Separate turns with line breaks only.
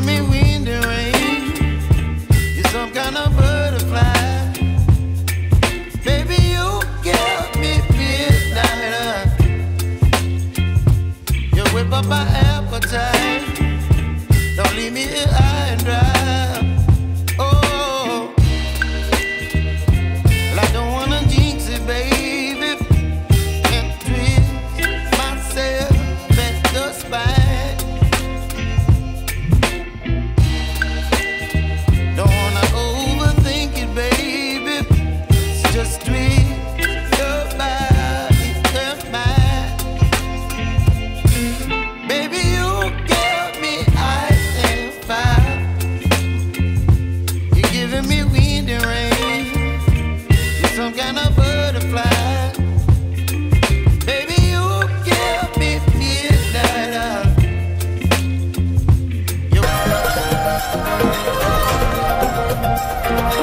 me You